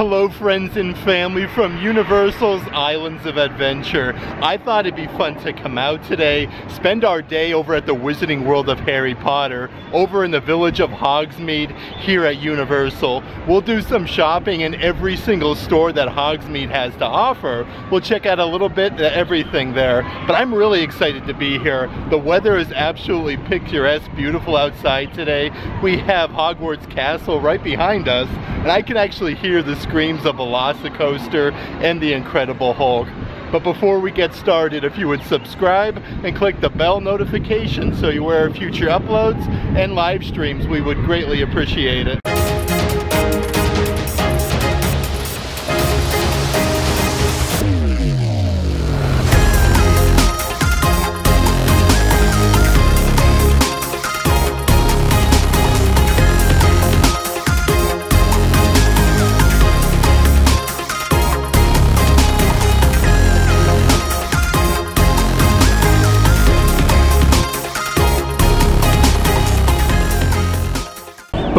Hello friends and family from Universal's Islands of Adventure. I thought it'd be fun to come out today, spend our day over at the Wizarding World of Harry Potter, over in the village of Hogsmeade here at Universal. We'll do some shopping in every single store that Hogsmeade has to offer. We'll check out a little bit of everything there, but I'm really excited to be here. The weather is absolutely picturesque, beautiful outside today. We have Hogwarts Castle right behind us, and I can actually hear the screams of Velocicoaster and the Incredible Hulk. But before we get started, if you would subscribe and click the bell notification so you're aware of future uploads and live streams, we would greatly appreciate it.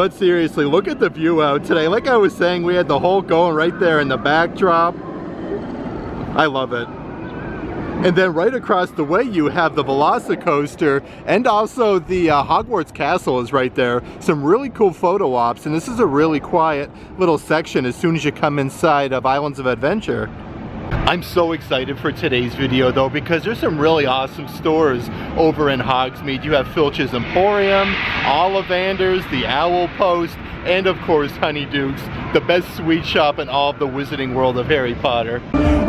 But seriously, look at the view out today. Like I was saying, we had the Hulk going right there in the backdrop. I love it. And then right across the way you have the Velocicoaster and also the uh, Hogwarts Castle is right there. Some really cool photo ops and this is a really quiet little section as soon as you come inside of Islands of Adventure. I'm so excited for today's video though because there's some really awesome stores over in Hogsmeade. You have Filch's Emporium, Ollivander's, the Owl Post, and of course Honeydukes, the best sweet shop in all of the Wizarding World of Harry Potter.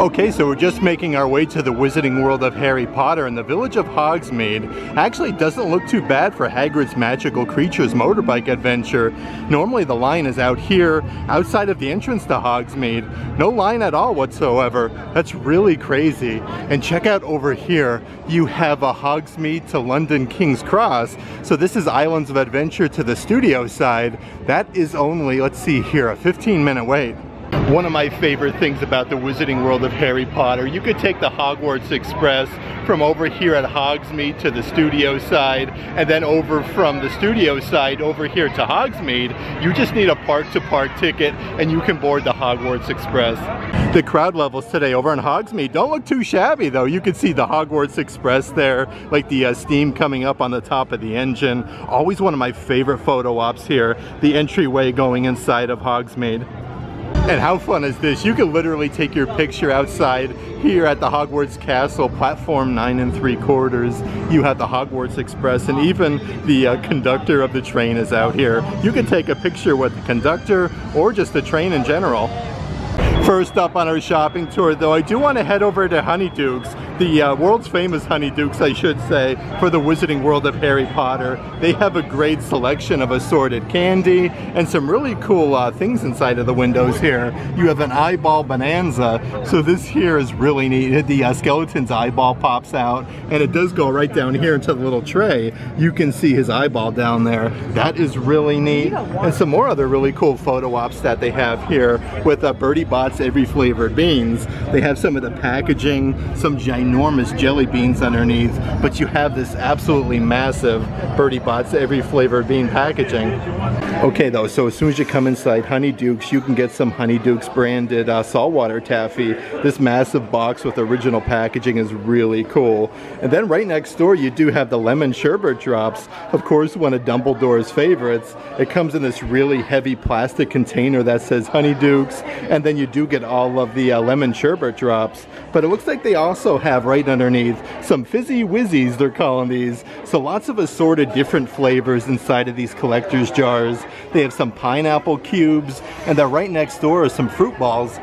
Okay, so we're just making our way to the Wizarding World of Harry Potter and the village of Hogsmeade actually doesn't look too bad for Hagrid's Magical Creatures motorbike adventure. Normally the line is out here, outside of the entrance to Hogsmeade. No line at all whatsoever. That's really crazy. And check out over here, you have a Hogsmeade to London King's Cross. So this is Islands of Adventure to the studio side. That is only, let's see here, a 15 minute wait. One of my favorite things about the Wizarding World of Harry Potter, you could take the Hogwarts Express from over here at Hogsmeade to the studio side, and then over from the studio side over here to Hogsmeade. You just need a park-to-park -park ticket, and you can board the Hogwarts Express. The crowd levels today over in Hogsmeade don't look too shabby though. You can see the Hogwarts Express there, like the uh, steam coming up on the top of the engine. Always one of my favorite photo ops here, the entryway going inside of Hogsmeade. And how fun is this? You can literally take your picture outside here at the Hogwarts Castle, platform nine and three quarters. You have the Hogwarts Express and even the uh, conductor of the train is out here. You can take a picture with the conductor or just the train in general. First up on our shopping tour though, I do want to head over to Honeydukes the uh, world's famous Honeydukes, I should say, for the Wizarding World of Harry Potter. They have a great selection of assorted candy and some really cool uh, things inside of the windows here. You have an eyeball bonanza, so this here is really neat. The uh, skeleton's eyeball pops out, and it does go right down here into the little tray. You can see his eyeball down there. That is really neat. And some more other really cool photo ops that they have here with uh, Bertie Bott's Every Flavored Beans. They have some of the packaging, some ginormous jelly beans underneath, but you have this absolutely massive Bertie Bott's every flavored bean packaging. Okay though, so as soon as you come inside Honeydukes, you can get some Honeydukes branded uh, saltwater taffy. This massive box with original packaging is really cool. And then right next door, you do have the lemon sherbet drops. Of course, one of Dumbledore's favorites. It comes in this really heavy plastic container that says Honeydukes, and then you do get all of the uh, lemon sherbet drops. But it looks like they also have right underneath some fizzy wizzies they're calling these so lots of assorted different flavors inside of these collectors jars they have some pineapple cubes and then right next door are some fruit balls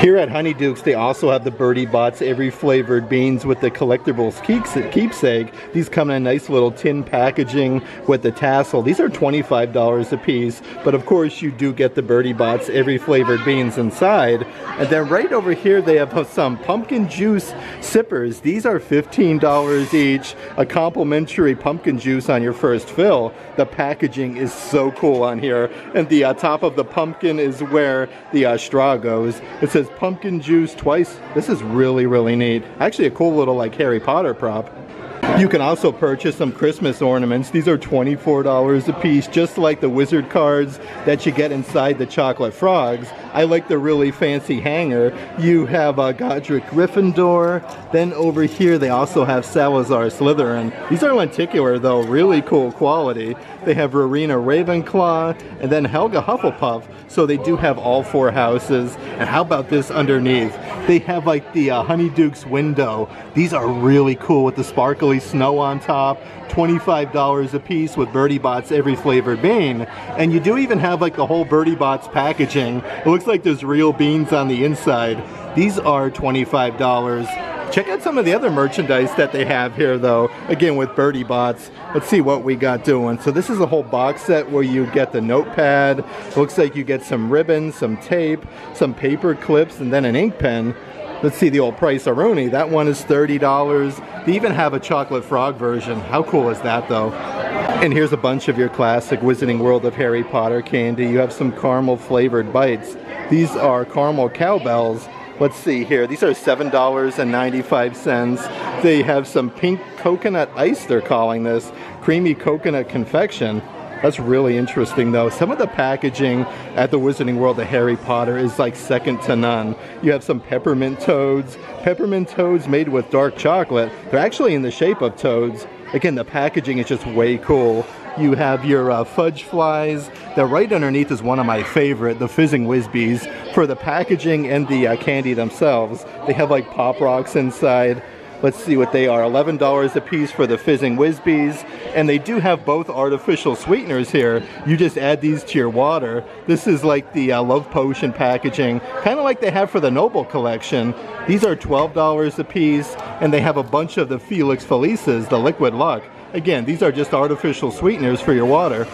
here at Honeydukes, they also have the Bertie Bott's every flavored beans with the collectibles keepsake. These come in a nice little tin packaging with the tassel. These are $25 a piece, but of course you do get the Bertie Bott's every flavored beans inside. And then right over here they have some pumpkin juice sippers. These are $15 each, a complimentary pumpkin juice on your first fill. The packaging is so cool on here. And the uh, top of the pumpkin is where the uh, straw goes. It says pumpkin juice twice. This is really, really neat. Actually a cool little like Harry Potter prop. You can also purchase some Christmas ornaments. These are $24 a piece, just like the wizard cards that you get inside the chocolate frogs. I like the really fancy hanger. You have uh, Godric Gryffindor. Then over here they also have Salazar Slytherin. These are lenticular though, really cool quality. They have Rowena Ravenclaw and then Helga Hufflepuff. So they do have all four houses. And how about this underneath? They have like the uh, Honeydukes window. These are really cool with the sparkly snow on top. $25 a piece with Bertie Bott's every flavored bean. And you do even have like the whole Bertie Bott's packaging. It looks like there's real beans on the inside. These are $25. Check out some of the other merchandise that they have here though. Again with Bertie Bott's. Let's see what we got doing. So this is a whole box set where you get the notepad. It looks like you get some ribbons, some tape, some paper clips, and then an ink pen. Let's see the old Price-A-Roni. That one is $30. They even have a chocolate frog version. How cool is that though? And here's a bunch of your classic Wizarding World of Harry Potter candy. You have some caramel flavored bites. These are caramel cowbells. Let's see here. These are $7.95. They have some pink coconut ice, they're calling this. Creamy coconut confection. That's really interesting though. Some of the packaging at the Wizarding World of Harry Potter is like second to none. You have some peppermint toads. Peppermint toads made with dark chocolate. They're actually in the shape of toads. Again, the packaging is just way cool. You have your uh, fudge flies. The right underneath is one of my favorite, the Fizzing Whizbees. For the packaging and the uh, candy themselves, they have like Pop Rocks inside. Let's see what they are. $11 a piece for the Fizzing Whizbees. And they do have both artificial sweeteners here. You just add these to your water. This is like the uh, Love Potion packaging, kind of like they have for the Noble Collection. These are $12 a piece, and they have a bunch of the Felix Felicis, the Liquid Luck. Again, these are just artificial sweeteners for your water.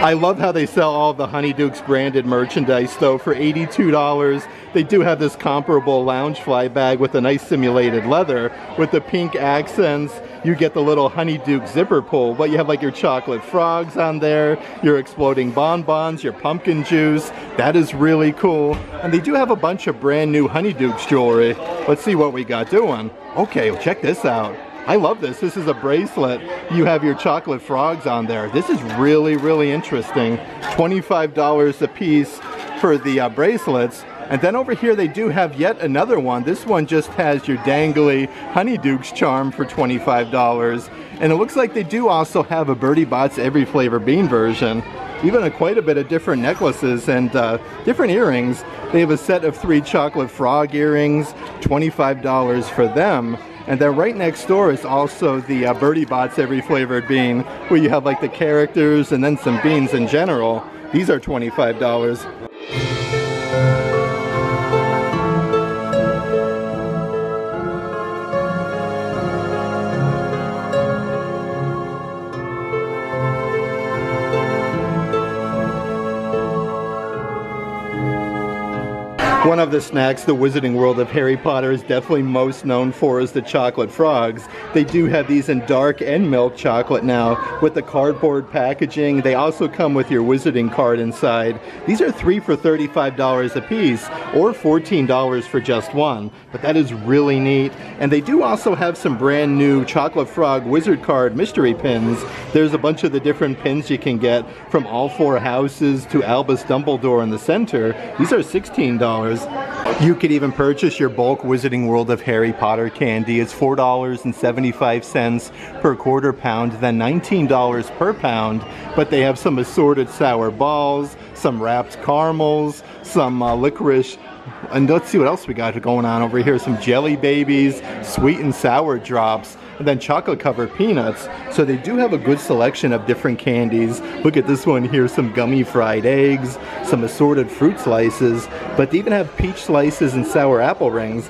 I love how they sell all the Honeydukes branded merchandise though for $82. They do have this comparable Loungefly bag with a nice simulated leather with the pink accents. You get the little Honeyduke zipper pull, but you have like your chocolate frogs on there, your exploding bonbons, your pumpkin juice. That is really cool. And they do have a bunch of brand new Honeydukes jewelry. Let's see what we got doing. Okay, check this out. I love this. This is a bracelet. You have your chocolate frogs on there. This is really, really interesting. $25 a piece for the uh, bracelets. And then over here they do have yet another one. This one just has your dangly Honeydukes charm for $25. And it looks like they do also have a Bertie Bott's Every Flavor Bean version. Even a, quite a bit of different necklaces and uh, different earrings. They have a set of three chocolate frog earrings, $25 for them. And then right next door is also the uh, Bertie Bott's Every Flavored Bean, where you have like the characters and then some beans in general. These are $25. One of the snacks the Wizarding World of Harry Potter is definitely most known for is the chocolate frogs. They do have these in dark and milk chocolate now with the cardboard packaging. They also come with your Wizarding card inside. These are three for $35 a piece or $14 for just one, but that is really neat. And they do also have some brand new chocolate frog wizard card mystery pins. There's a bunch of the different pins you can get from all four houses to Albus Dumbledore in the center. These are $16. You could even purchase your bulk Wizarding World of Harry Potter candy. It's $4.75 per quarter pound, then $19 per pound. But they have some assorted sour balls, some wrapped caramels, some uh, licorice and let's see what else we got going on over here. Some jelly babies, sweet and sour drops, and then chocolate covered peanuts. So they do have a good selection of different candies. Look at this one here, some gummy fried eggs, some assorted fruit slices, but they even have peach slices and sour apple rings.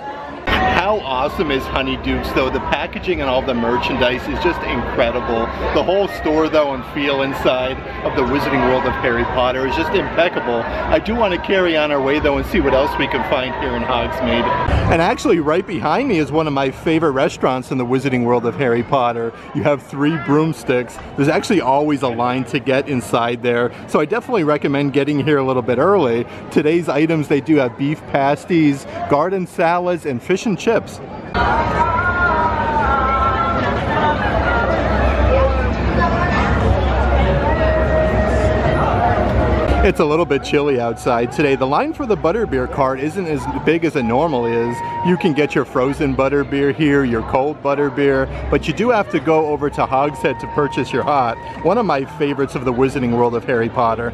How awesome is Honeydukes though? The packaging and all the merchandise is just incredible. The whole store though and feel inside of the Wizarding World of Harry Potter is just impeccable. I do want to carry on our way though and see what else we can find here in Hogsmeade. And actually right behind me is one of my favorite restaurants in the Wizarding World of Harry Potter. You have three broomsticks. There's actually always a line to get inside there. So I definitely recommend getting here a little bit early. Today's items, they do have beef pasties, garden salads, and fish and chips ribs. It's a little bit chilly outside today. The line for the butterbeer cart isn't as big as it normally is. You can get your frozen butterbeer here, your cold butterbeer, but you do have to go over to Hogshead to purchase your hot. One of my favorites of the Wizarding World of Harry Potter.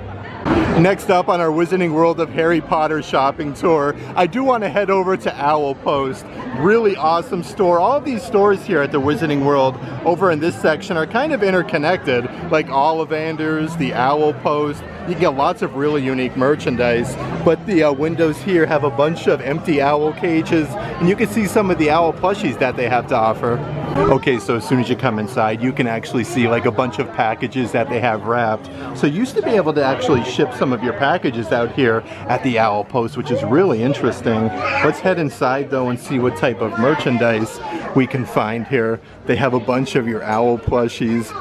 Next up on our Wizarding World of Harry Potter shopping tour, I do want to head over to Owl Post. Really awesome store. All of these stores here at the Wizarding World over in this section are kind of interconnected, like Ollivander's, the Owl Post. You can get lots of really unique merchandise, but the uh, windows here have a bunch of empty owl cages, and you can see some of the owl plushies that they have to offer. Okay, so as soon as you come inside, you can actually see like a bunch of packages that they have wrapped. So you used to be able to actually ship some of your packages out here at the Owl Post, which is really interesting. Let's head inside though and see what type of merchandise we can find here. They have a bunch of your owl plushies.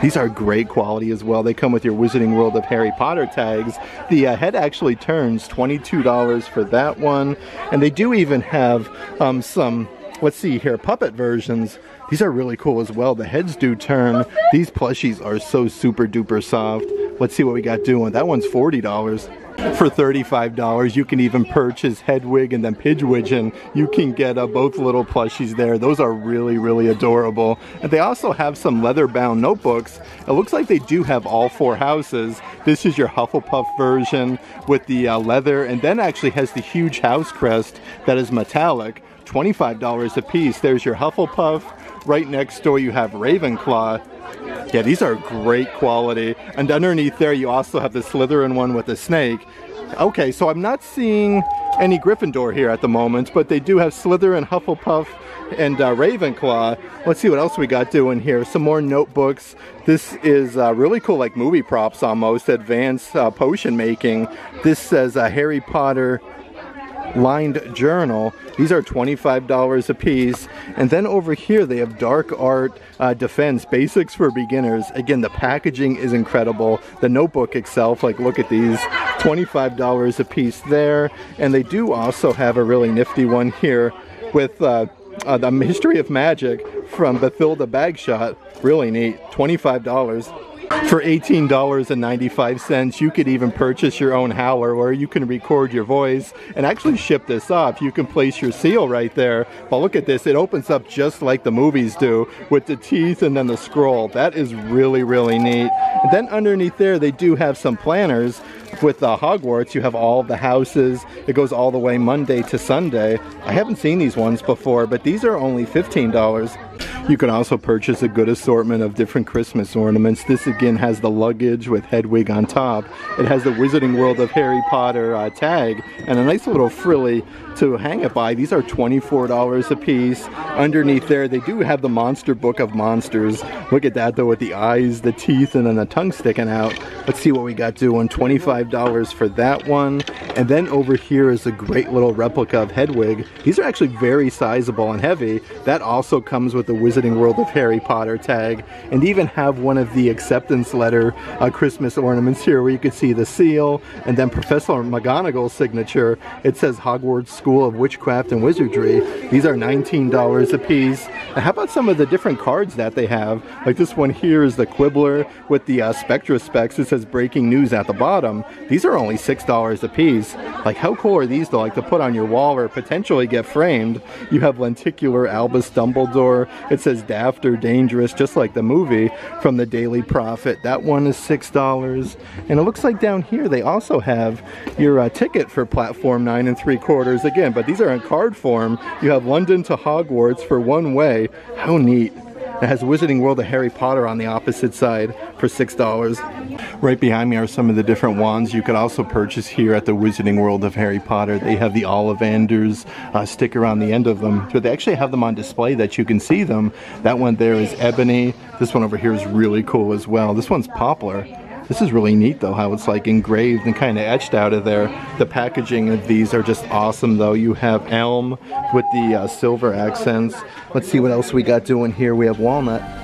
These are great quality as well. They come with your Wizarding World of Harry Potter tags. The uh, head actually turns $22 for that one. And they do even have um, some let's see here, puppet versions. These are really cool as well. The heads do turn. These plushies are so super duper soft. Let's see what we got doing. That one's $40. For $35, you can even purchase Hedwig and then Pigwidgeon. You can get uh, both little plushies there. Those are really, really adorable. And they also have some leather-bound notebooks. It looks like they do have all four houses. This is your Hufflepuff version with the uh, leather and then actually has the huge house crest that is metallic. $25 a piece. There's your Hufflepuff. Right next door you have Ravenclaw. Yeah, these are great quality. And underneath there you also have the Slytherin one with the snake. Okay, so I'm not seeing any Gryffindor here at the moment, but they do have Slytherin, Hufflepuff, and uh, Ravenclaw. Let's see what else we got doing here. Some more notebooks. This is uh, really cool, like movie props almost, advanced uh, potion making. This says uh, Harry Potter lined journal. These are $25 a piece. And then over here they have Dark Art uh, Defense Basics for Beginners. Again, the packaging is incredible. The notebook itself, like look at these, $25 a piece there. And they do also have a really nifty one here with uh, uh, the History of Magic from Bathilda Bagshot. Really neat, $25. For $18.95, you could even purchase your own howler where you can record your voice and actually ship this off. You can place your seal right there. But look at this, it opens up just like the movies do with the teeth and then the scroll. That is really, really neat. And then underneath there, they do have some planners with the Hogwarts, you have all the houses. It goes all the way Monday to Sunday. I haven't seen these ones before, but these are only $15. You can also purchase a good assortment of different Christmas ornaments. This again has the luggage with Hedwig on top. It has the Wizarding World of Harry Potter uh, tag and a nice little frilly to hang it by. These are $24 a piece. Underneath there, they do have the Monster Book of Monsters. Look at that though with the eyes, the teeth, and then the tongue sticking out. Let's see what we got doing. $25 for that one. And then over here is a great little replica of Hedwig. These are actually very sizable and heavy. That also comes with the Wizarding World of Harry Potter tag. And even have one of the acceptance letter uh, Christmas ornaments here where you can see the seal and then Professor McGonagall's signature. It says Hogwarts School of Witchcraft and Wizardry. These are $19 a piece. And how about some of the different cards that they have? Like this one here is the Quibbler with the uh, Spectrespecs. It says breaking news at the bottom. These are only $6 a piece. Like how cool are these to Like to put on your wall or potentially get framed. You have Lenticular Albus Dumbledore. It says daft or dangerous just like the movie from the Daily Prophet. That one is $6. And it looks like down here they also have your uh, ticket for platform 9 and 3 quarters again, but these are in card form. You have London to Hogwarts for one way. How neat. It has Wizarding World of Harry Potter on the opposite side for $6. Right behind me are some of the different wands you could also purchase here at the Wizarding World of Harry Potter. They have the Ollivanders uh, sticker on the end of them, but they actually have them on display that you can see them. That one there is ebony. This one over here is really cool as well. This one's poplar. This is really neat though, how it's like engraved and kind of etched out of there. The packaging of these are just awesome though. You have elm with the uh, silver accents. Let's see what else we got doing here. We have walnut.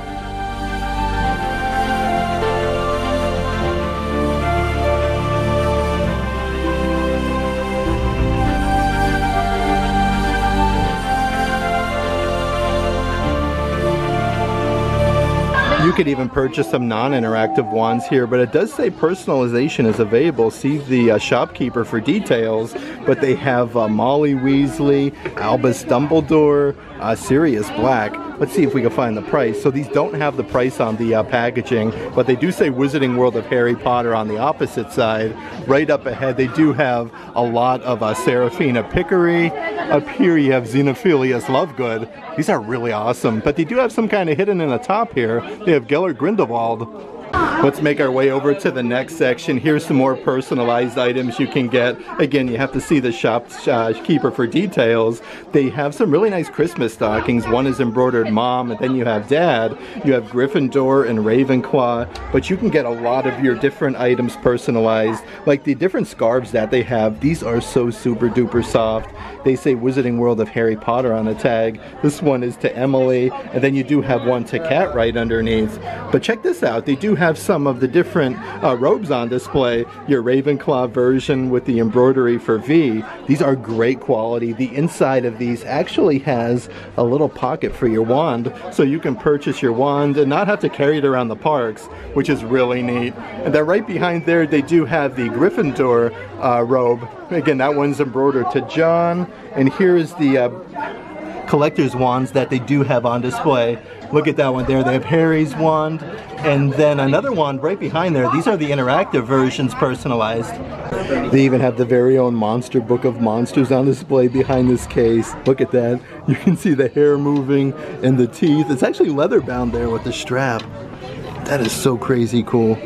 Could even purchase some non-interactive wands here, but it does say personalization is available. See the uh, shopkeeper for details, but they have uh, Molly Weasley, Albus Dumbledore, uh, Sirius Black. Let's see if we can find the price. So these don't have the price on the uh, packaging, but they do say Wizarding World of Harry Potter on the opposite side. Right up ahead, they do have a lot of uh, Seraphina Picquery. Up here you have Xenophilius Lovegood. These are really awesome, but they do have some kind of hidden in the top here. They have Gellert Grindelwald. Let's make our way over to the next section. Here's some more personalized items you can get. Again, you have to see the shopkeeper uh, for details. They have some really nice Christmas stockings. One is embroidered mom, and then you have dad. You have Gryffindor and Ravenclaw, but you can get a lot of your different items personalized. Like the different scarves that they have, these are so super duper soft. They say Wizarding World of Harry Potter on the tag. This one is to Emily, and then you do have one to Cat right underneath. But check this out, they do have some of the different uh, robes on display. Your Ravenclaw version with the embroidery for V. These are great quality. The inside of these actually has a little pocket for your wand, so you can purchase your wand and not have to carry it around the parks, which is really neat. And then right behind there, they do have the Gryffindor uh, robe. Again, that one's embroidered to John. And here's the uh, collector's wands that they do have on display. Look at that one there. They have Harry's wand, and then another wand right behind there. These are the interactive versions personalized. They even have the very own Monster Book of Monsters on display behind this case. Look at that. You can see the hair moving and the teeth. It's actually leather bound there with the strap. That is so crazy cool.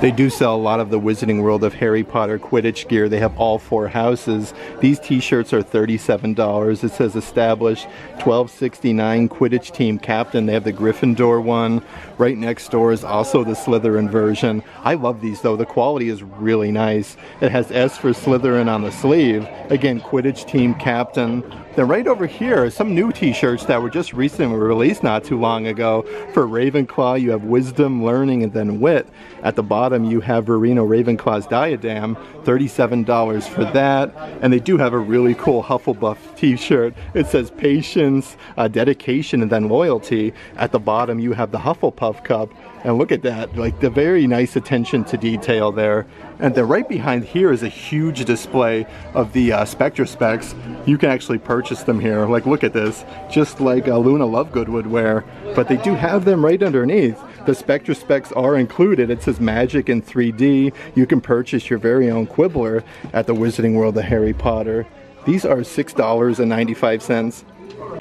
They do sell a lot of the Wizarding World of Harry Potter Quidditch gear. They have all four houses. These t-shirts are $37. It says established 1269 Quidditch team captain. They have the Gryffindor one. Right next door is also the Slytherin version. I love these though. The quality is really nice. It has S for Slytherin on the sleeve. Again, Quidditch team captain. Then right over here, some new t-shirts that were just recently released not too long ago. For Ravenclaw, you have Wisdom, Learning, and then Wit. At the bottom, you have Rowena Ravenclaw's diadem, $37 for that. And they do have a really cool Hufflepuff t-shirt. It says Patience, uh, Dedication, and then Loyalty. At the bottom, you have the Hufflepuff cup. And look at that, like the very nice attention to detail there. And then right behind here is a huge display of the uh, Spectrespecs. You can actually purchase them here. Like look at this, just like uh, Luna Lovegood would wear. But they do have them right underneath. The Spectrespecs are included. It says Magic in 3D. You can purchase your very own Quibbler at the Wizarding World of Harry Potter. These are $6.95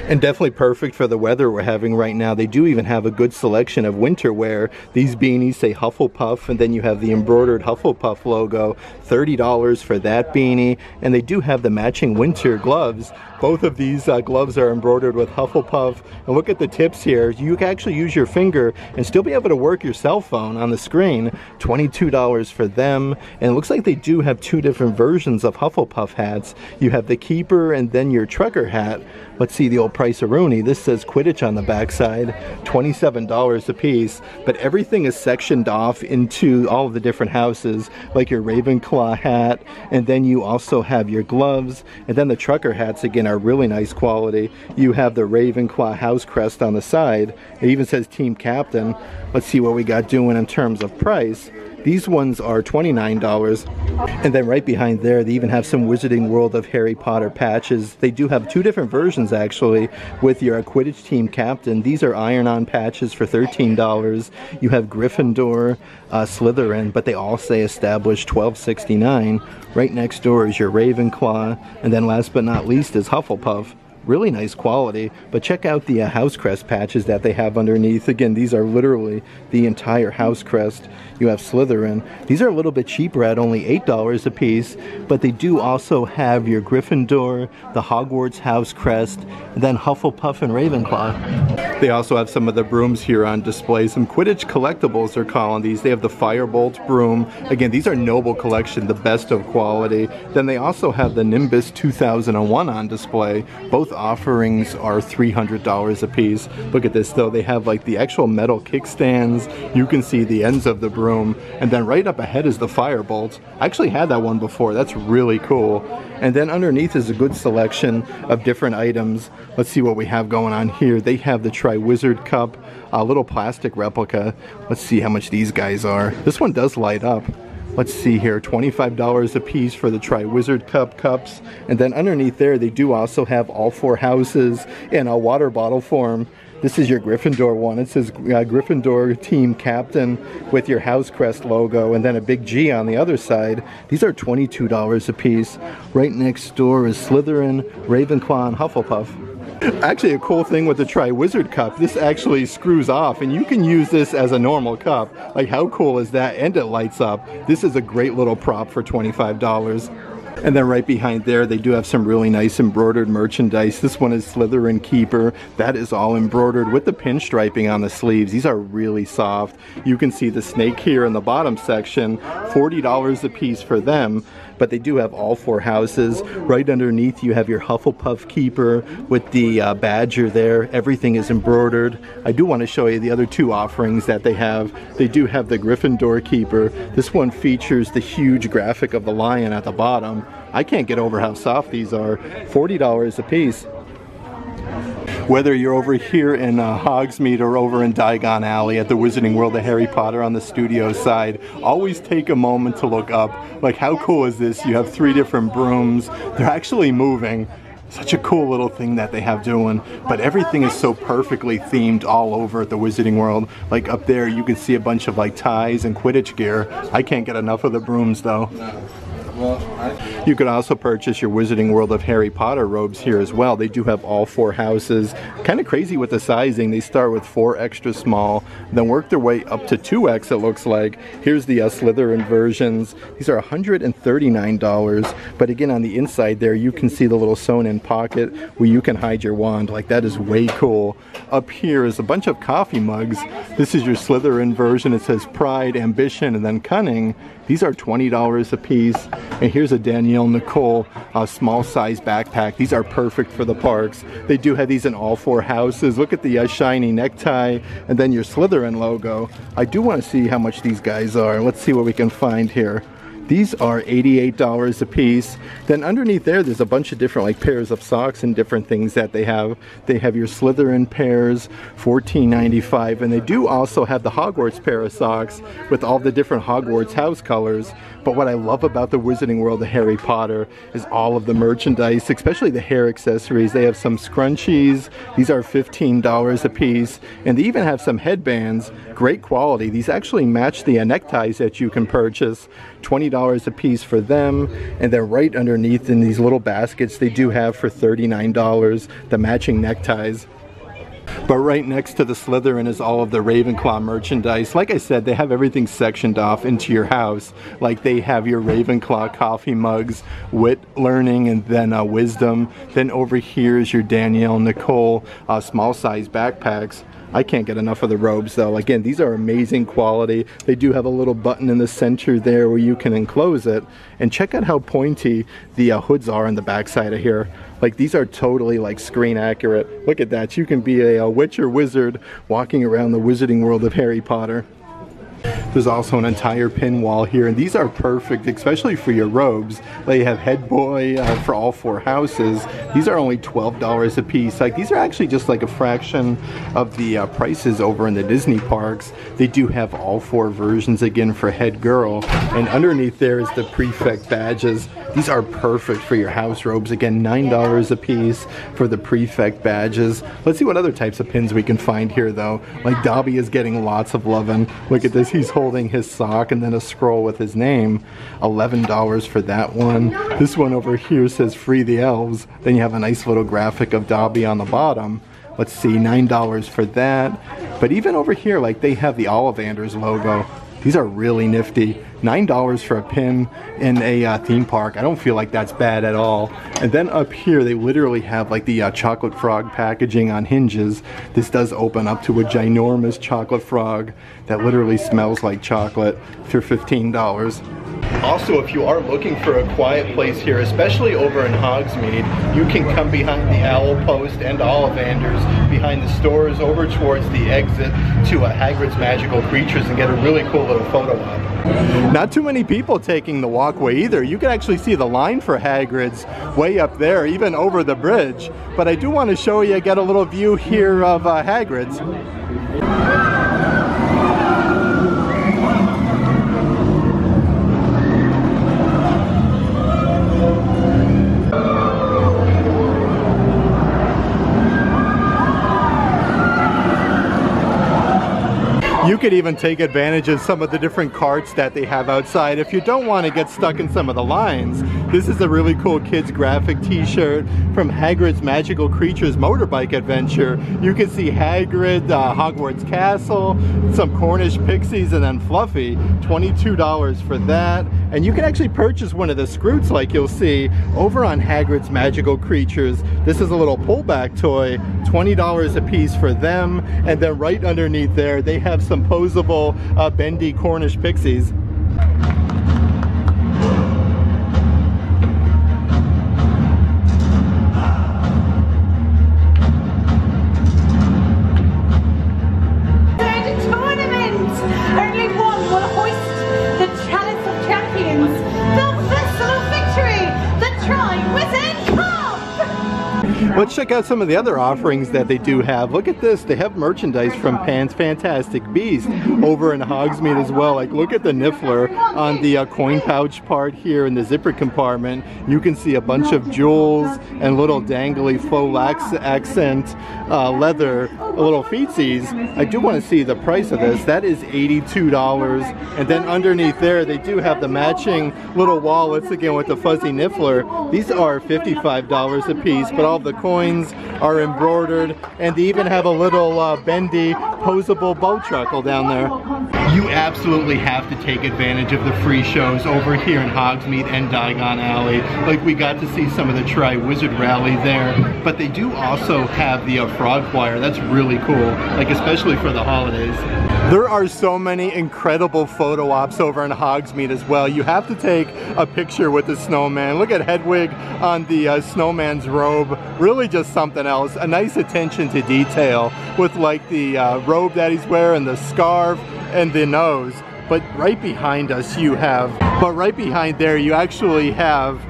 and definitely perfect for the weather we're having right now. They do even have a good selection of winter wear. These beanies say Hufflepuff and then you have the embroidered Hufflepuff logo, $30 for that beanie. And they do have the matching winter gloves. Both of these uh, gloves are embroidered with Hufflepuff. And look at the tips here. You can actually use your finger and still be able to work your cell phone on the screen. $22 for them. And it looks like they do have two different versions of Hufflepuff hats. You have the Keeper and then your Trucker hat. Let's see the old Price-A-Roni. This says Quidditch on the backside, $27 a piece, but everything is sectioned off into all of the different houses, like your Ravenclaw hat, and then you also have your gloves, and then the trucker hats again are really nice quality. You have the Ravenclaw house crest on the side. It even says team captain. Let's see what we got doing in terms of price. These ones are $29. And then right behind there, they even have some Wizarding World of Harry Potter patches. They do have two different versions actually with your Quidditch team captain. These are iron-on patches for $13. You have Gryffindor, uh, Slytherin, but they all say established 1269. Right next door is your Ravenclaw, and then last but not least is Hufflepuff really nice quality. But check out the uh, house crest patches that they have underneath. Again, these are literally the entire house crest. You have Slytherin. These are a little bit cheaper at only $8 a piece, but they do also have your Gryffindor, the Hogwarts house crest, and then Hufflepuff and Ravenclaw. They also have some of the brooms here on display. Some Quidditch collectibles they're calling these. They have the Firebolt broom. Again, these are Noble Collection, the best of quality. Then they also have the Nimbus 2001 on display. Both offerings are $300 a piece. Look at this though. They have like the actual metal kickstands. You can see the ends of the broom. And then right up ahead is the Firebolt. I actually had that one before. That's really cool. And then underneath is a good selection of different items. Let's see what we have going on here. They have the Triwizard Cup, a little plastic replica. Let's see how much these guys are. This one does light up. Let's see here, $25 a piece for the Triwizard Cup cups. And then underneath there, they do also have all four houses in a water bottle form. This is your Gryffindor one. It says uh, Gryffindor team captain with your house crest logo and then a big G on the other side. These are $22 a piece. Right next door is Slytherin, Ravenclaw, and Hufflepuff. Actually, a cool thing with the Triwizard Cup, this actually screws off and you can use this as a normal cup. Like how cool is that? And it lights up. This is a great little prop for $25. And then right behind there, they do have some really nice embroidered merchandise. This one is Slytherin Keeper. That is all embroidered with the pinstriping on the sleeves. These are really soft. You can see the snake here in the bottom section, $40 a piece for them but they do have all four houses. Right underneath you have your Hufflepuff Keeper with the uh, badger there. Everything is embroidered. I do want to show you the other two offerings that they have. They do have the Gryffindor Keeper. This one features the huge graphic of the lion at the bottom. I can't get over how soft these are. $40 a piece whether you're over here in uh, Hogsmeade or over in Diagon Alley at the Wizarding World of Harry Potter on the studio side, always take a moment to look up. Like, how cool is this? You have three different brooms. They're actually moving. Such a cool little thing that they have doing, but everything is so perfectly themed all over at the Wizarding World. Like up there, you can see a bunch of like ties and Quidditch gear. I can't get enough of the brooms though. You could also purchase your Wizarding World of Harry Potter robes here as well. They do have all four houses. Kind of crazy with the sizing. They start with four extra small, then work their way up to 2X it looks like. Here's the uh, Slytherin versions. These are $139, but again on the inside there you can see the little sewn-in pocket where you can hide your wand. Like that is way cool. Up here is a bunch of coffee mugs. This is your Slytherin version. It says Pride, Ambition, and then Cunning. These are $20 a piece. And here's a Danielle Nicole uh, small size backpack. These are perfect for the parks. They do have these in all four houses. Look at the uh, shiny necktie and then your Slytherin logo. I do want to see how much these guys are. Let's see what we can find here. These are $88 a piece. Then underneath there, there's a bunch of different like pairs of socks and different things that they have. They have your Slytherin pairs, $14.95, and they do also have the Hogwarts pair of socks with all the different Hogwarts house colors. But what I love about the Wizarding World of Harry Potter is all of the merchandise, especially the hair accessories. They have some scrunchies. These are $15 a piece. And they even have some headbands. Great quality. These actually match the uh, neckties that you can purchase. $20 a piece for them. And then right underneath in these little baskets, they do have for $39 the matching neckties. But right next to the Slytherin is all of the Ravenclaw merchandise. Like I said, they have everything sectioned off into your house. Like they have your Ravenclaw coffee mugs, wit learning, and then uh, wisdom. Then over here is your Danielle Nicole uh, small size backpacks. I can't get enough of the robes though. Again, these are amazing quality. They do have a little button in the center there where you can enclose it. And check out how pointy the uh, hoods are on the backside of here. Like these are totally like screen accurate. Look at that. You can be a, a witch or wizard walking around the wizarding world of Harry Potter. There's also an entire pin wall here, and these are perfect, especially for your robes. They have head boy uh, for all four houses. These are only $12 a piece. Like these are actually just like a fraction of the uh, prices over in the Disney parks. They do have all four versions again for head girl, and underneath there is the prefect badges. These are perfect for your house robes. Again, $9 a piece for the prefect badges. Let's see what other types of pins we can find here though. Like Dobby is getting lots of loving. Look at this, he's holding his sock and then a scroll with his name. $11 for that one. This one over here says free the elves. Then you have a nice little graphic of Dobby on the bottom. Let's see, $9 for that. But even over here, like they have the Ollivanders logo. These are really nifty. $9 for a pin in a uh, theme park. I don't feel like that's bad at all. And then up here, they literally have like the uh, chocolate frog packaging on hinges. This does open up to a ginormous chocolate frog that literally smells like chocolate for $15. Also, if you are looking for a quiet place here, especially over in Hogsmeade, you can come behind the Owl Post and Ollivanders, behind the stores, over towards the exit to a Hagrid's Magical Creatures and get a really cool little photo op. Not too many people taking the walkway either. You can actually see the line for Hagrid's way up there, even over the bridge. But I do want to show you, get a little view here of uh, Hagrid's. You could even take advantage of some of the different carts that they have outside if you don't want to get stuck in some of the lines. This is a really cool kids graphic t-shirt from Hagrid's Magical Creatures Motorbike Adventure. You can see Hagrid, uh, Hogwarts Castle, some Cornish Pixies, and then Fluffy. $22 for that. And you can actually purchase one of the Skrewts like you'll see over on Hagrid's Magical Creatures. This is a little pullback toy, $20 a piece for them. And then right underneath there, they have some posable uh, bendy Cornish Pixies. Check out some of the other offerings that they do have. Look at this. They have merchandise from Pan's Fantastic Beast over in Hogsmeade as well. Like, look at the Niffler on the uh, coin pouch part here in the zipper compartment. You can see a bunch of jewels and little dangly faux lax accent uh, leather little feetsies. I do want to see the price of this. That is $82. And then underneath there, they do have the matching little wallets again with the fuzzy Niffler. These are $55 a piece, but all the coins are embroidered and they even have a little uh, bendy posable Bowtruckle down there. You absolutely have to take advantage of the free shows over here in Hogsmeade and Diagon Alley. Like we got to see some of the Triwizard Rally there, but they do also have the uh, Frog Choir. That's really cool, like especially for the holidays. There are so many incredible photo ops over in Hogsmeade as well. You have to take a picture with the snowman. Look at Hedwig on the uh, snowman's robe. Really just something else. A nice attention to detail with like the uh, robe that he's wearing, the scarf, and the nose. But right behind us you have, but right behind there you actually have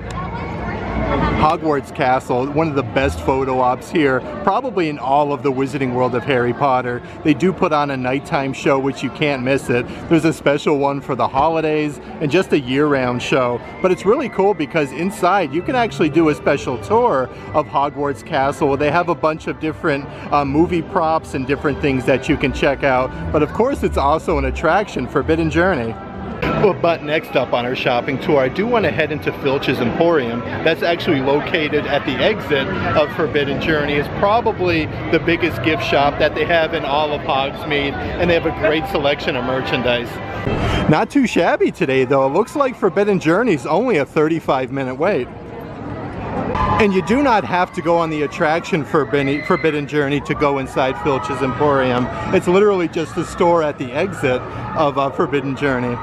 Hogwarts Castle, one of the best photo ops here, probably in all of the Wizarding World of Harry Potter. They do put on a nighttime show, which you can't miss it. There's a special one for the holidays and just a year-round show. But it's really cool because inside you can actually do a special tour of Hogwarts Castle. They have a bunch of different uh, movie props and different things that you can check out. But of course, it's also an attraction, Forbidden Journey. But next up on our shopping tour, I do want to head into Filch's Emporium. That's actually located at the exit of Forbidden Journey. It's probably the biggest gift shop that they have in all of Hogsmeade, and they have a great selection of merchandise. Not too shabby today, though. It looks like Forbidden Journey is only a 35 minute wait. And you do not have to go on the attraction Forbidden, Forbidden Journey to go inside Filch's Emporium. It's literally just a store at the exit of uh, Forbidden Journey.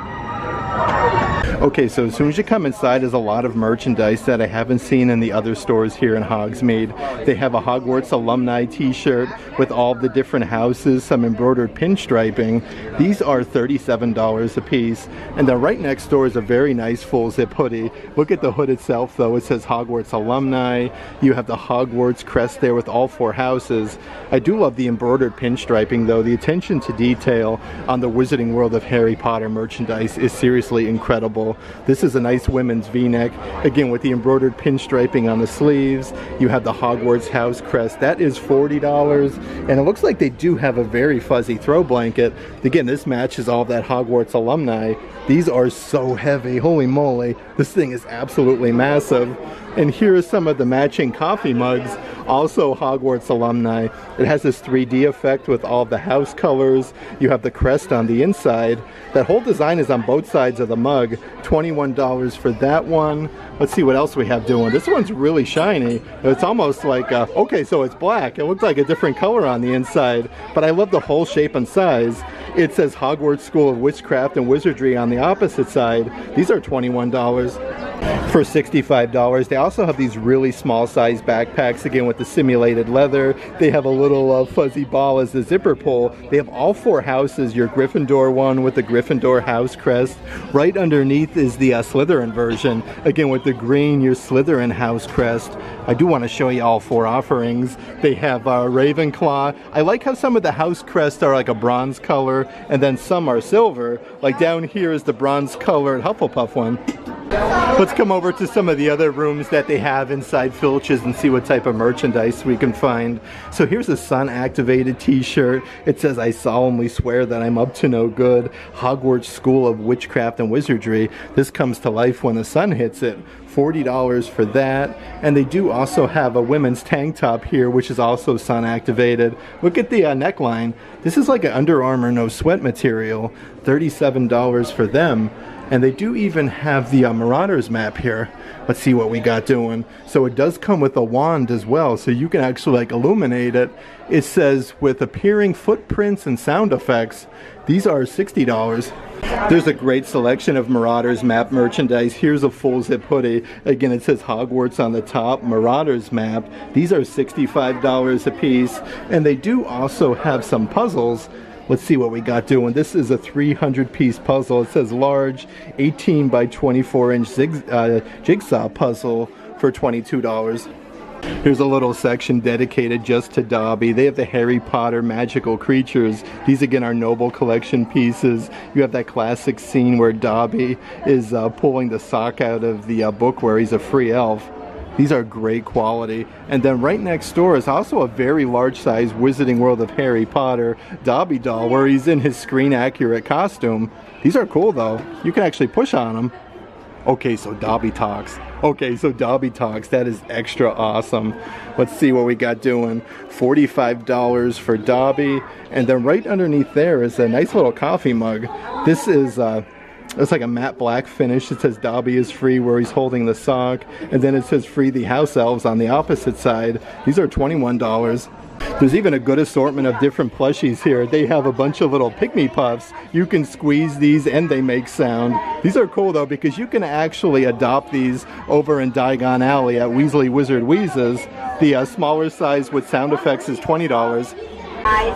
Okay, so as soon as you come inside, there's a lot of merchandise that I haven't seen in the other stores here in Hogsmeade. They have a Hogwarts alumni t-shirt with all the different houses, some embroidered pinstriping. These are $37 a piece. And then right next door is a very nice full zip hoodie. Look at the hood itself though. It says Hogwarts alumni. You have the Hogwarts crest there with all four houses. I do love the embroidered pinstriping though. The attention to detail on the Wizarding World of Harry Potter merchandise is seriously incredible. This is a nice women's v-neck, again with the embroidered pinstriping on the sleeves. You have the Hogwarts house crest. That is $40. And it looks like they do have a very fuzzy throw blanket. Again, this matches all that Hogwarts alumni. These are so heavy, holy moly. This thing is absolutely massive. And here are some of the matching coffee mugs, also Hogwarts alumni. It has this 3D effect with all the house colors. You have the crest on the inside. That whole design is on both sides of the mug. $21 for that one. Let's see what else we have doing. This one's really shiny. It's almost like, uh, okay, so it's black. It looks like a different color on the inside, but I love the whole shape and size. It says Hogwarts School of Witchcraft and Wizardry on the opposite side. These are $21 for $65. They also have these really small size backpacks, again with the simulated leather. They have a little uh, fuzzy ball as the zipper pull. They have all four houses, your Gryffindor one with the Gryffindor house crest. Right underneath is the uh, Slytherin version, again with the green, your Slytherin house crest. I do want to show you all four offerings. They have uh, Ravenclaw. I like how some of the house crests are like a bronze color and then some are silver. Like down here is the bronze colored Hufflepuff one. Let's come over to some of the other rooms that they have inside Filch's and see what type of merchandise we can find. So here's a sun activated t-shirt. It says, I solemnly swear that I'm up to no good. Hogwarts School of Witchcraft and Wizardry. This comes to life when the sun hits it. $40 for that. And they do also have a women's tank top here, which is also sun activated. Look at the uh, neckline. This is like an Under Armour no sweat material. $37 for them. And they do even have the uh, Marauders map here. Let's see what we got doing. So it does come with a wand as well, so you can actually like illuminate it. It says with appearing footprints and sound effects, these are $60. There's a great selection of Marauders map merchandise. Here's a full zip hoodie. Again, it says Hogwarts on the top, Marauders map. These are $65 a piece. And they do also have some puzzles Let's see what we got doing. This is a 300 piece puzzle. It says large 18 by 24 inch zig, uh, jigsaw puzzle for $22. Here's a little section dedicated just to Dobby. They have the Harry Potter magical creatures. These again are noble collection pieces. You have that classic scene where Dobby is uh, pulling the sock out of the uh, book where he's a free elf. These are great quality. And then right next door is also a very large size Wizarding World of Harry Potter Dobby doll where he's in his screen accurate costume. These are cool though. You can actually push on them. Okay, so Dobby talks. Okay, so Dobby talks. That is extra awesome. Let's see what we got doing. $45 for Dobby. And then right underneath there is a nice little coffee mug. This is uh, it's like a matte black finish. It says Dobby is free where he's holding the sock. And then it says free the house elves on the opposite side. These are $21. There's even a good assortment of different plushies here. They have a bunch of little pygmy puffs. You can squeeze these and they make sound. These are cool though because you can actually adopt these over in Diagon Alley at Weasley Wizard Wheezes. The uh, smaller size with sound effects is $20.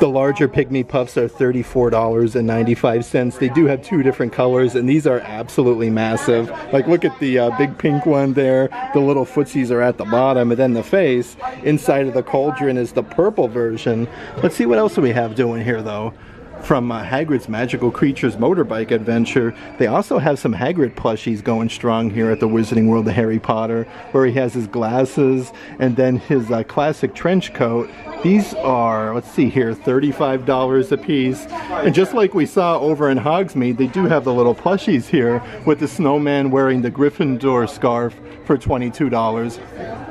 The larger Pygmy Puffs are $34.95. They do have two different colors, and these are absolutely massive. Like, look at the uh, big pink one there. The little footsies are at the bottom, and then the face. Inside of the cauldron is the purple version. Let's see what else we have doing here, though from uh, Hagrid's Magical Creatures motorbike adventure. They also have some Hagrid plushies going strong here at the Wizarding World of Harry Potter, where he has his glasses and then his uh, classic trench coat. These are, let's see here, $35 a piece. And just like we saw over in Hogsmeade, they do have the little plushies here with the snowman wearing the Gryffindor scarf for $22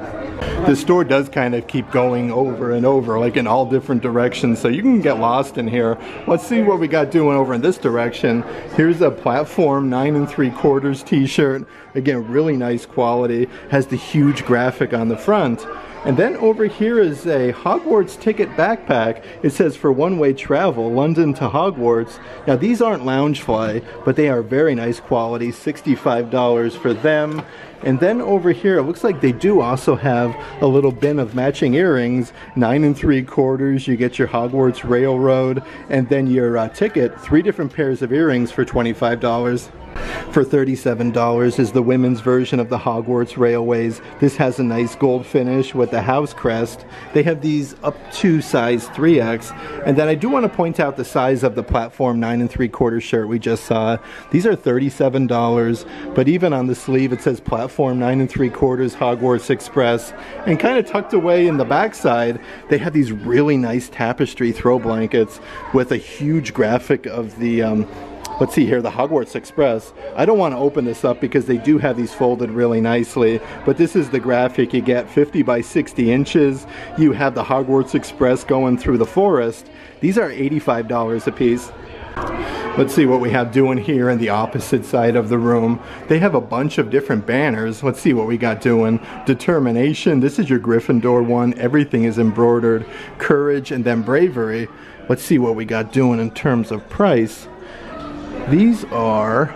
the store does kind of keep going over and over, like in all different directions, so you can get lost in here. Let's see what we got doing over in this direction. Here's a platform 9 and 3 quarters t-shirt. Again, really nice quality. Has the huge graphic on the front. And then over here is a Hogwarts ticket backpack. It says for one-way travel, London to Hogwarts. Now these aren't Loungefly, but they are very nice quality, $65 for them. And then over here, it looks like they do also have a little bin of matching earrings, nine and three quarters. You get your Hogwarts Railroad, and then your uh, ticket, three different pairs of earrings for $25 for $37 is the women's version of the Hogwarts Railways. This has a nice gold finish with the house crest. They have these up to size 3X. And then I do want to point out the size of the platform 9 and 3 quarter shirt we just saw. These are $37, but even on the sleeve it says platform 9 and 3 quarters Hogwarts Express. And kind of tucked away in the backside, they have these really nice tapestry throw blankets with a huge graphic of the um, Let's see here, the Hogwarts Express. I don't want to open this up because they do have these folded really nicely, but this is the graphic you get 50 by 60 inches. You have the Hogwarts Express going through the forest. These are $85 a piece. Let's see what we have doing here in the opposite side of the room. They have a bunch of different banners. Let's see what we got doing. Determination, this is your Gryffindor one. Everything is embroidered. Courage and then bravery. Let's see what we got doing in terms of price. These are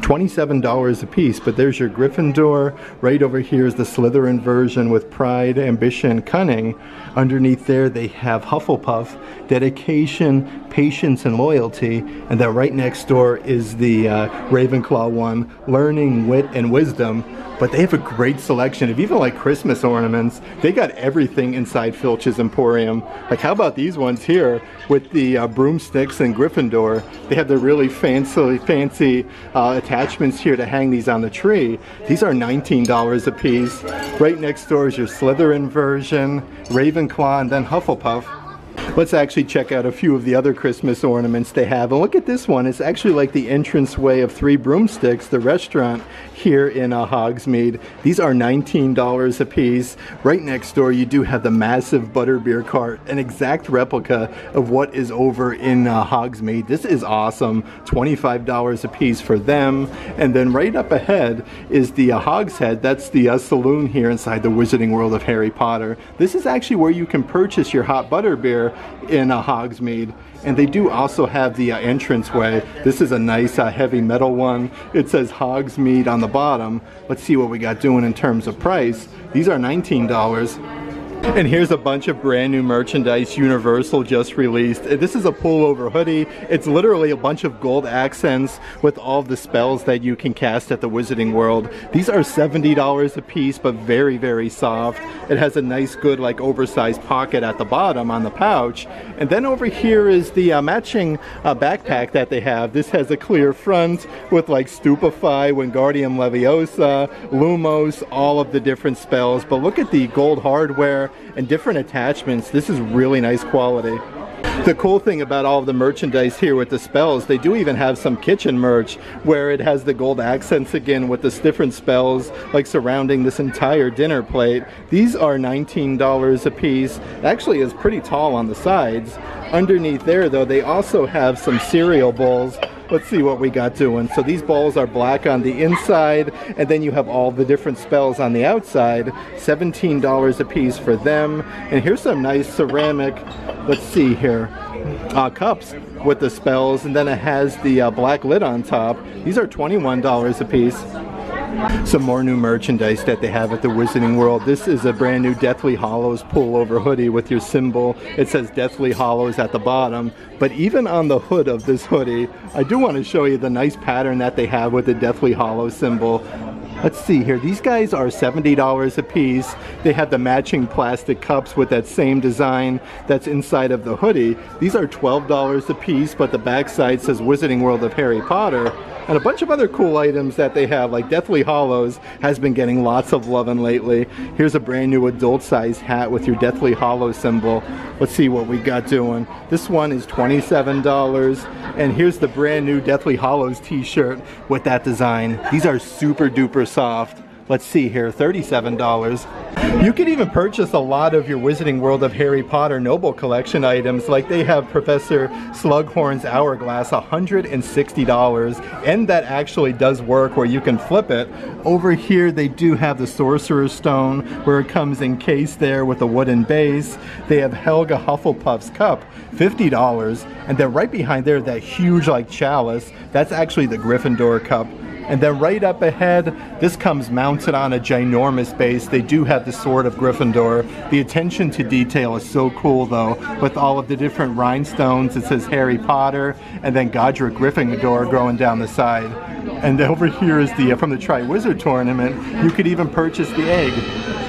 $27 a piece, but there's your Gryffindor. Right over here is the Slytherin version with Pride, Ambition, Cunning. Underneath there they have Hufflepuff, Dedication, Patience, and Loyalty. And then right next door is the uh, Ravenclaw one, Learning, Wit, and Wisdom but they have a great selection of even like Christmas ornaments. They got everything inside Filch's Emporium. Like how about these ones here with the uh, broomsticks and Gryffindor? They have the really fancy, fancy uh, attachments here to hang these on the tree. These are $19 a piece. Right next door is your Slytherin version, Ravenclaw, and then Hufflepuff. Let's actually check out a few of the other Christmas ornaments they have. And look at this one. It's actually like the entranceway of Three Broomsticks, the restaurant here in uh, Hogsmeade. These are $19 a piece. Right next door, you do have the massive butterbeer cart, an exact replica of what is over in uh, Hogsmeade. This is awesome. $25 a piece for them. And then right up ahead is the uh, Hogshead. That's the uh, saloon here inside the Wizarding World of Harry Potter. This is actually where you can purchase your hot butterbeer in uh, Hogsmeade. And they do also have the uh, entranceway. This is a nice uh, heavy metal one. It says Hogsmeade on the bottom. Let's see what we got doing in terms of price. These are $19. And here's a bunch of brand new merchandise Universal just released. This is a pullover hoodie. It's literally a bunch of gold accents with all the spells that you can cast at the Wizarding World. These are $70 a piece, but very, very soft. It has a nice, good, like oversized pocket at the bottom on the pouch. And then over here is the uh, matching uh, backpack that they have. This has a clear front with like Stupefy, Wingardium Leviosa, Lumos, all of the different spells. But look at the gold hardware and different attachments. This is really nice quality. The cool thing about all the merchandise here with the spells, they do even have some kitchen merch where it has the gold accents again with the different spells like surrounding this entire dinner plate. These are $19 a piece. Actually is pretty tall on the sides. Underneath there though, they also have some cereal bowls let's see what we got doing. So these balls are black on the inside, and then you have all the different spells on the outside. $17 a piece for them. And here's some nice ceramic, let's see here, uh, cups with the spells, and then it has the uh, black lid on top. These are $21 a piece some more new merchandise that they have at the Wizarding World. This is a brand new Deathly Hallows pullover hoodie with your symbol. It says Deathly Hallows at the bottom, but even on the hood of this hoodie, I do want to show you the nice pattern that they have with the Deathly Hallows symbol. Let's see here. These guys are $70 a piece. They have the matching plastic cups with that same design that's inside of the hoodie. These are $12 a piece, but the backside says Wizarding World of Harry Potter and a bunch of other cool items that they have like Deathly Hallows has been getting lots of loving lately. Here's a brand new adult size hat with your Deathly Hallows symbol. Let's see what we got doing. This one is $27 and here's the brand new Deathly Hallows t-shirt with that design. These are super duper soft let's see here, $37. You can even purchase a lot of your Wizarding World of Harry Potter Noble Collection items, like they have Professor Slughorn's Hourglass, $160, and that actually does work where you can flip it. Over here, they do have the Sorcerer's Stone, where it comes encased there with a wooden base. They have Helga Hufflepuff's cup, $50, and then right behind there, that huge like chalice, that's actually the Gryffindor cup, and then right up ahead, this comes mounted on a ginormous base. They do have the Sword of Gryffindor. The attention to detail is so cool though, with all of the different rhinestones. It says Harry Potter, and then Godric Gryffindor growing down the side. And over here is the, from the Triwizard Tournament, you could even purchase the egg.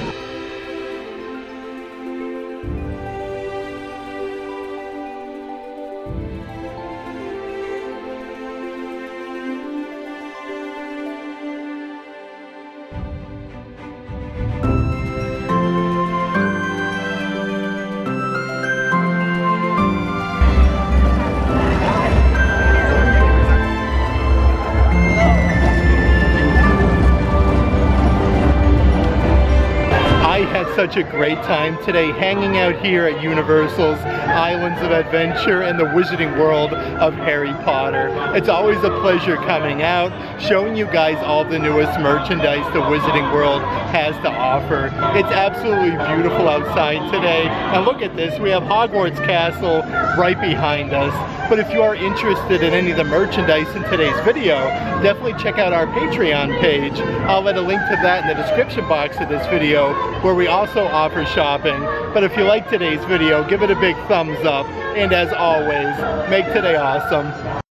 Such a great time today hanging out here at Universal's Islands of Adventure and the Wizarding World of Harry Potter. It's always a pleasure coming out, showing you guys all the newest merchandise the Wizarding World has to offer. It's absolutely beautiful outside today. And look at this, we have Hogwarts Castle right behind us. But if you are interested in any of the merchandise in today's video, definitely check out our Patreon page. I'll let a link to that in the description box of this video where we also offer shopping. But if you like today's video, give it a big thumbs up. And as always, make today awesome.